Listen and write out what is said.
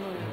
Lord.